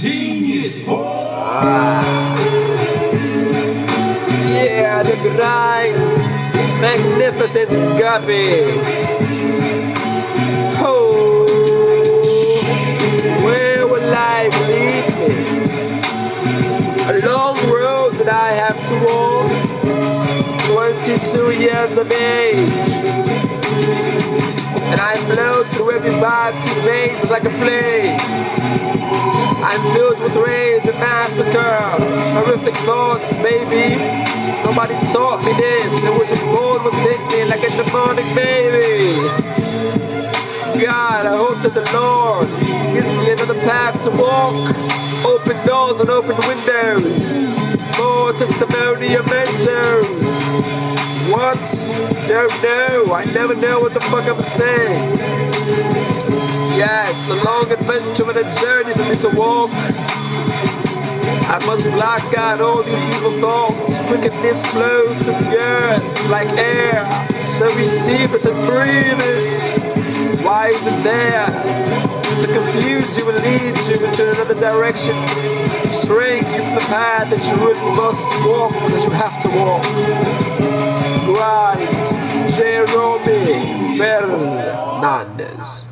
Genius, boy. Yeah, the grind. Magnificent Guppy. Oh, where will life lead me? A long road that I have to walk. 22 years of age. And I flow through every everybody's veins like a plague. I'm filled with rage and massacre, horrific thoughts, baby. Nobody taught me this, it was just born within me like a demonic baby. God, I hope that the Lord gives me another path to walk, open doors and open windows, more testimonial mentors. What? Don't know. I never know what the fuck I'm saying. Yes, a long adventure and a journey for me to walk. I must block out all these evil thoughts. Wickedness flows through the earth like air. So receive it and breathe it. Why is it there? To confuse you and lead you into another direction. Straying you from the path that you really must walk, that you have to walk. Grind. Jerome Fernandez.